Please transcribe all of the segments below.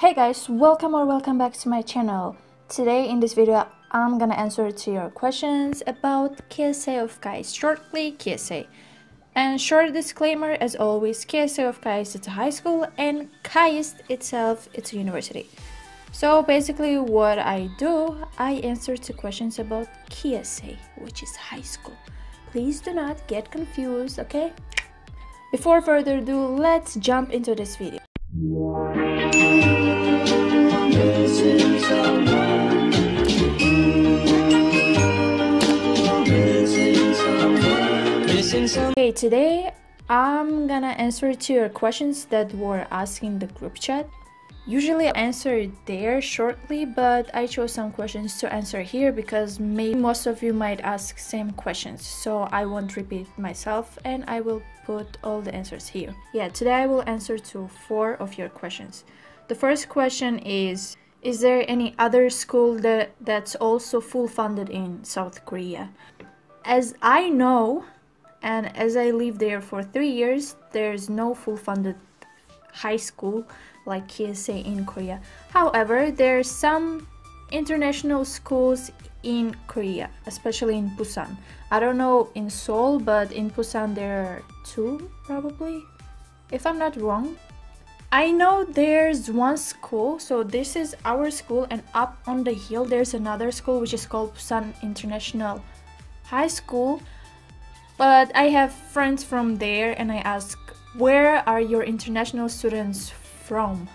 Hey guys, welcome or welcome back to my channel. Today in this video, I'm gonna answer to your questions about KSA of KAIST, shortly KSA. And short disclaimer, as always, KSA of KAIST is a high school and KAIST itself it's a university. So basically what I do, I answer to questions about KSA, which is high school. Please do not get confused, okay? Before further ado, let's jump into this video. Okay, today I'm gonna answer to your questions that were asked in the group chat. Usually I answer there shortly, but I chose some questions to answer here because maybe most of you might ask same questions. So I won't repeat myself and I will put all the answers here. Yeah, today I will answer to four of your questions. The first question is Is there any other school that, that's also full funded in South Korea? As I know, and as I live there for three years, there's no full funded high school like KSA in Korea. However, there are some international schools in Korea, especially in Busan. I don't know in Seoul, but in Busan there are two probably, if I'm not wrong. I know there's one school, so this is our school, and up on the hill there's another school which is called Busan International High School. But I have friends from there, and I ask, Where are your international students from?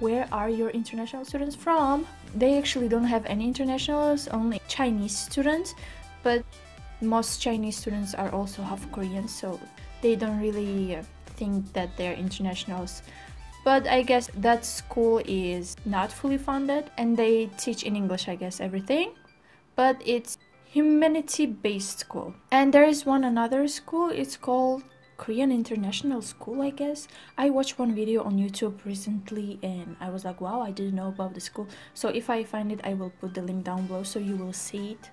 Where are your international students from? They actually don't have any internationals, only Chinese students, but most Chinese students are also half Korean, so they don't really uh, think that they're internationals. But I guess that school is not fully funded and they teach in English, I guess, everything. But it's humanity based school. And there is one another school, it's called Korean International School, I guess. I watched one video on YouTube recently and I was like, wow, I didn't know about the school. So if I find it, I will put the link down below so you will see it.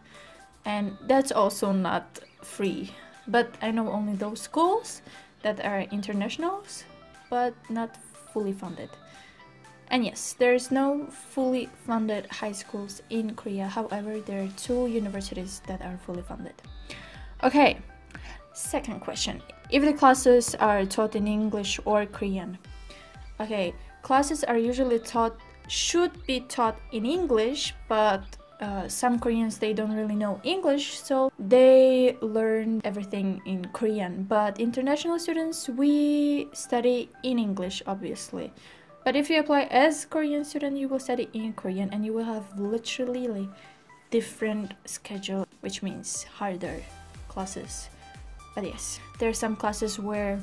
And that's also not free. But I know only those schools that are internationals, but not fully funded. And yes, there's no fully funded high schools in Korea. However, there are two universities that are fully funded. Okay, second question. If the classes are taught in English or Korean. Okay, classes are usually taught should be taught in English, but uh, some Koreans they don't really know English, so they learn everything in Korean. But international students we study in English, obviously. But if you apply as Korean student, you will study in Korean, and you will have literally like different schedule, which means harder classes. But yes, there are some classes where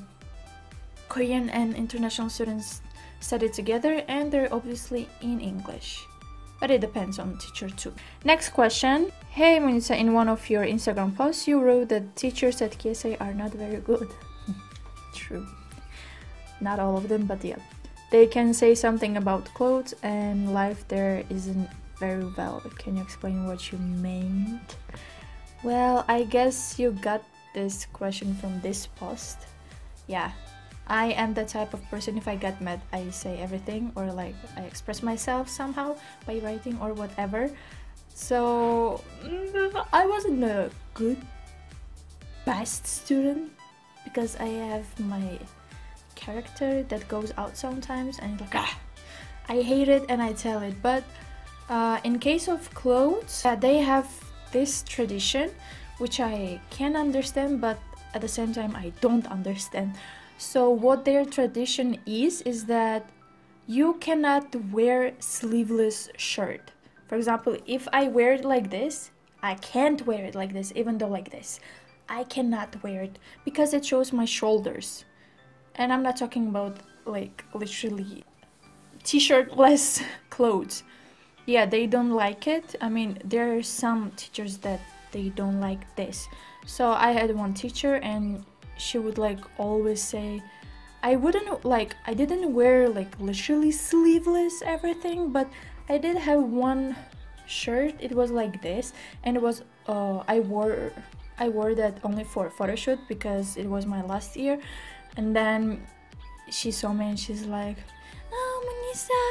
Korean and international students study together, and they're obviously in English but it depends on the teacher too. Next question. Hey Munisa, in one of your Instagram posts, you wrote that teachers at KSA are not very good. True. Not all of them, but yeah. They can say something about clothes and life there isn't very well. Can you explain what you meant? Well, I guess you got this question from this post. Yeah, I am the type of person if I get mad, I say everything or like I express myself somehow by writing or whatever. So mm, I wasn't a good best student because I have my character that goes out sometimes and like ah, I hate it and I tell it. But uh, in case of clothes, uh, they have this tradition which I can understand, but at the same time I don't understand. So what their tradition is is that you cannot wear sleeveless shirt. For example, if I wear it like this, I can't wear it like this even though like this. I cannot wear it because it shows my shoulders. And I'm not talking about like literally t-shirtless clothes. Yeah, they don't like it. I mean, there are some teachers that they don't like this. So I had one teacher and she would like always say I wouldn't like I didn't wear like literally sleeveless everything but I did have one shirt. It was like this and it was uh I wore I wore that only for photo shoot because it was my last year. And then she saw me and she's like oh Munisa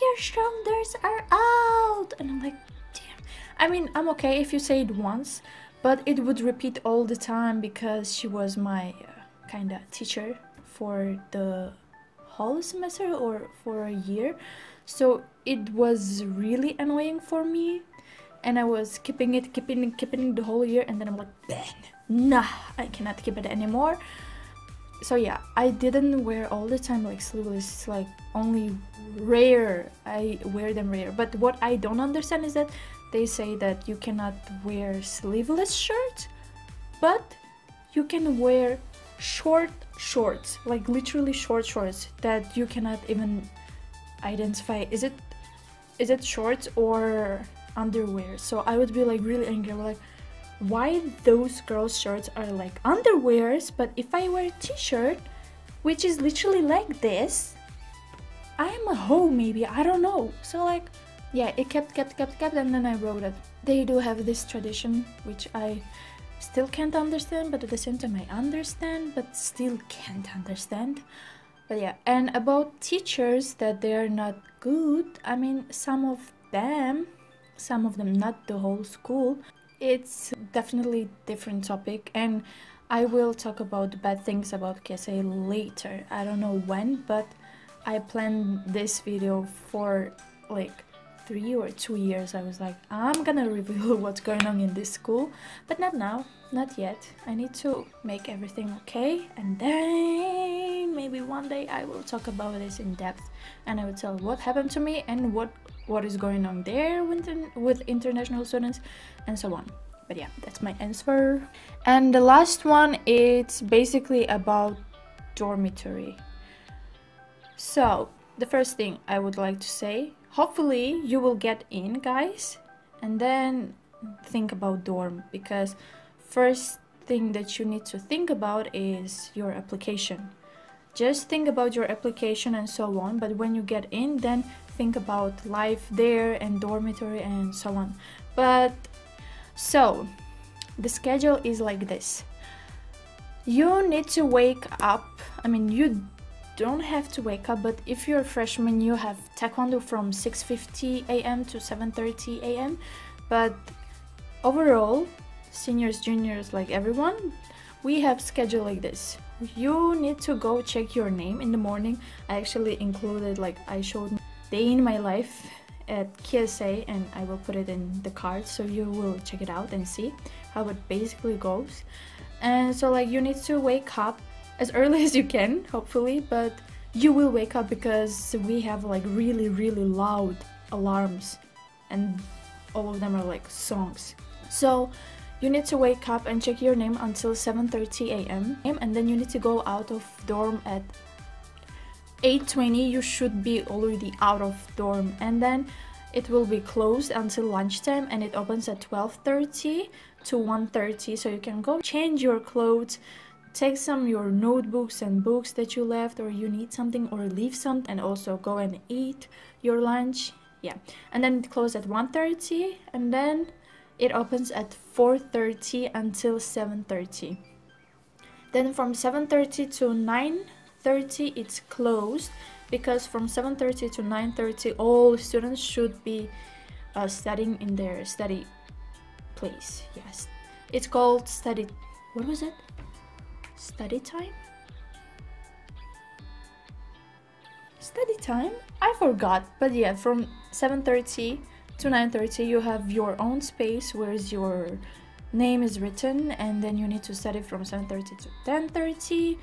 your shoulders are out. And i'm like damn. I mean i'm okay if you say it once but it would repeat all the time because she was my uh, kind of teacher for the whole semester or for a year. So it was really annoying for me and i was keeping it keeping it keeping it the whole year and then i'm like bang nah i cannot keep it anymore. So yeah i didn't wear all the time like sleeveless like only rare i wear them rare. But what i don't understand is that they say that you cannot wear sleeveless shirts but you can wear short shorts like literally short shorts that you cannot even identify. Is it is it shorts or underwear? So i would be like really angry. Like why those girls shirts are like underwears but if i wear a t-shirt which is literally like this i am a hoe maybe. I don't know. So like yeah it kept kept kept kept and then i wrote it they do have this tradition which i still can't understand but at the same time i understand but still can't understand but yeah and about teachers that they are not good i mean some of them some of them not the whole school it's definitely different topic and I will talk about bad things about KSA later. I don't know when, but I planned this video for like three or two years. I was like, I'm gonna reveal what's going on in this school, but not now, not yet. I need to make everything okay, and then maybe one day I will talk about this in depth, and I will tell what happened to me and what what is going on there with, with international students and so on but yeah that's my answer and the last one it's basically about dormitory so the first thing i would like to say hopefully you will get in guys and then think about dorm because first thing that you need to think about is your application. Just think about your application and so on but when you get in then think about life there and dormitory and so on. But so the schedule is like this. You need to wake up i mean you don't have to wake up but if you're a freshman you have taekwondo from 6:50 a.m. to 7:30 a.m. but overall seniors juniors like everyone we have schedule like this you need to go check your name in the morning i actually included like i showed day in my life at KSA and I will put it in the card so you will check it out and see how it basically goes and so like you need to wake up as early as you can hopefully but you will wake up because we have like really really loud alarms and all of them are like songs so you need to wake up and check your name until 7:30 a.m. and then you need to go out of dorm at 8.20 you should be already out of dorm and then it will be closed until lunchtime and it opens at 12.30 to 1.30 so you can go change your clothes take some your notebooks and books that you left or you need something or leave some and also go and eat your lunch. Yeah. And then it closes at 1.30 and then it opens at 4.30 until 7.30 then from 7.30 to 9.30 it's closed because from 7.30 to 9.30 all students should be uh, studying in their study place. Yes. It's called study what was it study time study time i forgot but yeah from 7.30 to 9.30 you have your own space where your name is written and then you need to study from 7.30 to 10.30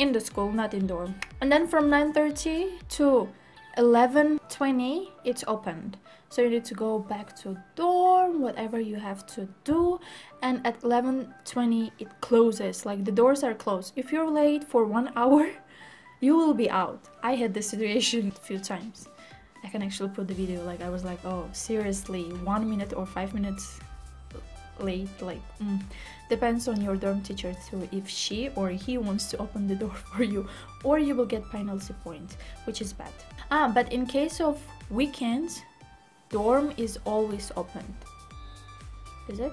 in the school, not in dorm. And then from 9.30 to 11.20, it's opened. So you need to go back to dorm, whatever you have to do. And at 11.20, it closes, like the doors are closed. If you're late for one hour, you will be out. I had this situation a few times. I can actually put the video like I was like, oh, seriously, one minute or five minutes late like mm. Depends on your dorm teacher too if she or he wants to open the door for you or you will get penalty point which is bad ah but in case of weekends dorm is always opened is it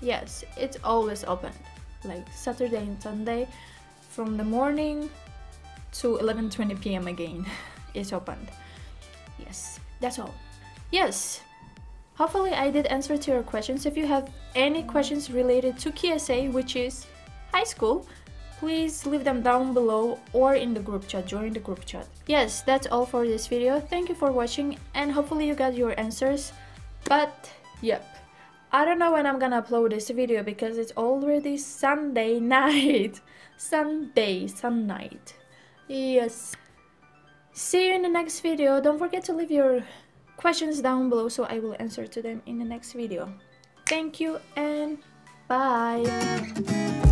yes it's always opened like saturday and sunday from the morning to 11:20 p.m. again it's opened Yes, that's all. Yes, hopefully I did answer to your questions. If you have any questions related to KSA, which is high school, please leave them down below or in the group chat join the group chat yes that's all for this video thank you for watching and hopefully you got your answers but yep I don't know when I'm gonna upload this video because it's already Sunday night. Sunday, sun night. Yes. See you in the next video. Don't forget to leave your questions down below so I will answer to them in the next video. Thank you and bye.